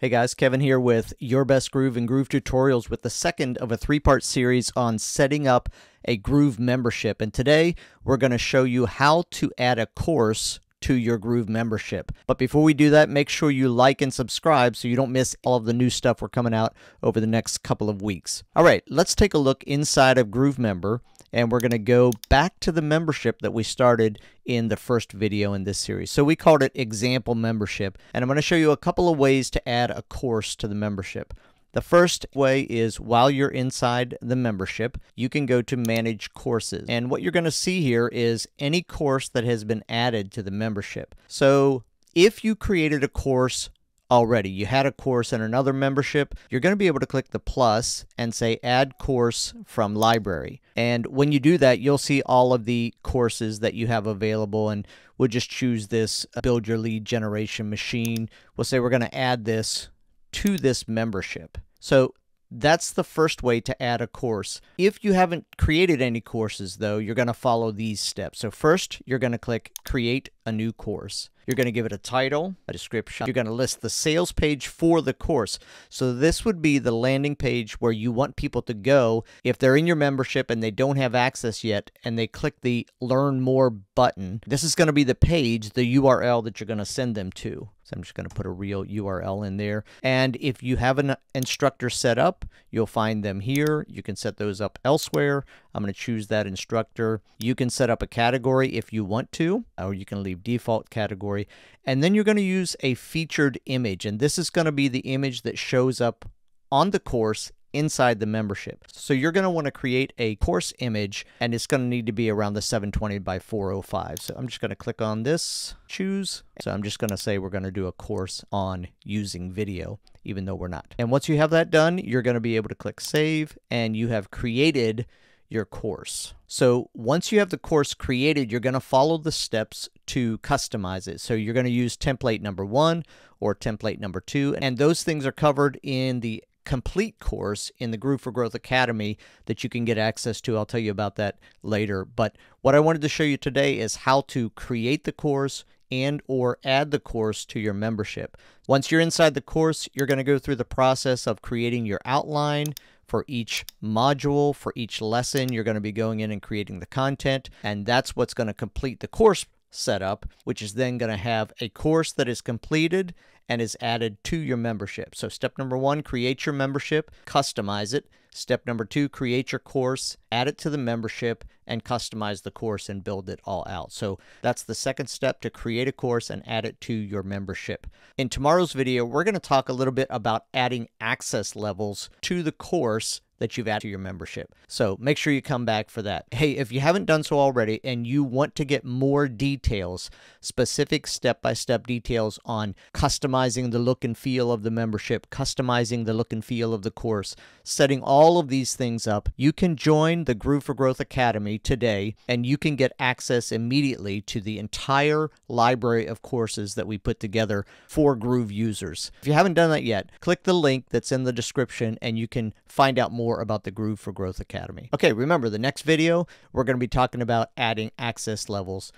Hey guys, Kevin here with Your Best Groove and Groove Tutorials with the second of a three-part series on setting up a Groove membership. And today we're going to show you how to add a course to your Groove membership. But before we do that, make sure you like and subscribe so you don't miss all of the new stuff we're coming out over the next couple of weeks. All right, let's take a look inside of Groove Member and we're going to go back to the membership that we started in the first video in this series. So we called it example membership and I'm going to show you a couple of ways to add a course to the membership. The first way is while you're inside the membership, you can go to manage courses. And what you're going to see here is any course that has been added to the membership. So if you created a course already. You had a course in another membership, you're going to be able to click the plus and say add course from library. And when you do that, you'll see all of the courses that you have available and we'll just choose this uh, build your lead generation machine. We'll say we're going to add this to this membership. So that's the first way to add a course. If you haven't created any courses though, you're going to follow these steps. So first, you're going to click create a new course. You're going to give it a title, a description. You're going to list the sales page for the course. So this would be the landing page where you want people to go if they're in your membership and they don't have access yet and they click the learn more button. This is going to be the page, the URL that you're going to send them to. So I'm just going to put a real URL in there. And if you have an instructor set up, you'll find them here. You can set those up elsewhere. I'm going to choose that instructor. You can set up a category if you want to, or you can leave default category. And then you're going to use a featured image. And this is going to be the image that shows up on the course inside the membership. So you're going to want to create a course image and it's going to need to be around the 720 by 405. So I'm just going to click on this, choose. So I'm just going to say we're going to do a course on using video, even though we're not. And once you have that done, you're going to be able to click save and you have created your course. So once you have the course created, you're going to follow the steps to customize it. So you're going to use template number one or template number two, and those things are covered in the complete course in the Groove for Growth Academy that you can get access to. I'll tell you about that later. But what I wanted to show you today is how to create the course and or add the course to your membership. Once you're inside the course, you're going to go through the process of creating your outline, for each module, for each lesson, you're going to be going in and creating the content, and that's what's going to complete the course setup, which is then going to have a course that is completed and is added to your membership. So step number one, create your membership, customize it. Step number two, create your course, add it to the membership, and customize the course and build it all out. So that's the second step to create a course and add it to your membership. In tomorrow's video, we're going to talk a little bit about adding access levels to the course that you've added to your membership. So make sure you come back for that. Hey, if you haven't done so already and you want to get more details, specific step by step details on customizing the look and feel of the membership, customizing the look and feel of the course, setting all of these things up, you can join the Groove for Growth Academy today and you can get access immediately to the entire library of courses that we put together for Groove users. If you haven't done that yet, click the link that's in the description and you can find out more more about the Groove for Growth Academy. Okay, remember the next video, we're going to be talking about adding access levels